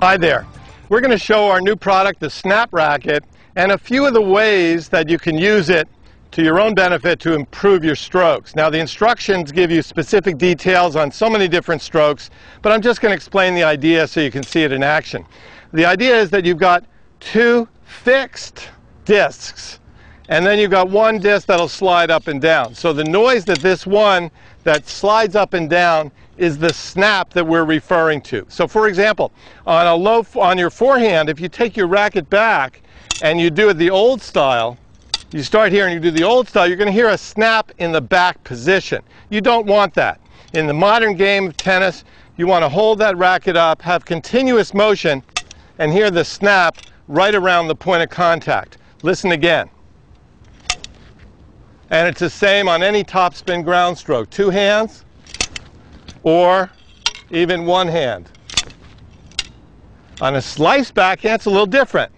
Hi there. We're going to show our new product, the Snap Racket, and a few of the ways that you can use it to your own benefit to improve your strokes. Now the instructions give you specific details on so many different strokes, but I'm just going to explain the idea so you can see it in action. The idea is that you've got two fixed discs and then you've got one disc that'll slide up and down. So the noise that this one that slides up and down is the snap that we're referring to. So for example, on a low on your forehand, if you take your racket back and you do it the old style, you start here and you do the old style, you're going to hear a snap in the back position. You don't want that. In the modern game of tennis, you want to hold that racket up, have continuous motion, and hear the snap right around the point of contact. Listen again. And it's the same on any topspin ground stroke. Two hands or even one hand. On a slice backhand, it's a little different.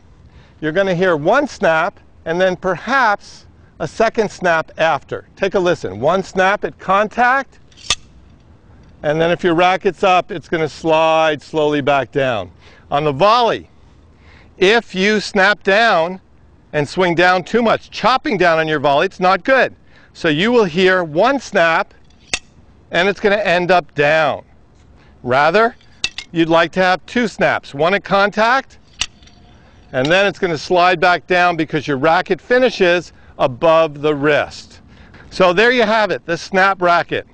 You're going to hear one snap and then perhaps a second snap after. Take a listen. One snap at contact, and then if your racket's up, it's going to slide slowly back down. On the volley, if you snap down and swing down too much. Chopping down on your volley, it's not good. So you will hear one snap and it's going to end up down. Rather, you'd like to have two snaps, one at contact and then it's going to slide back down because your racket finishes above the wrist. So there you have it, the snap racket.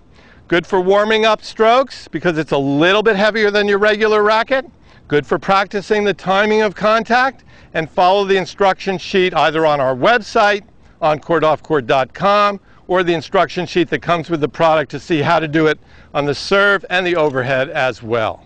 Good for warming up strokes because it's a little bit heavier than your regular racket. Good for practicing the timing of contact and follow the instruction sheet either on our website, on courtoffcourt.com, or the instruction sheet that comes with the product to see how to do it on the serve and the overhead as well.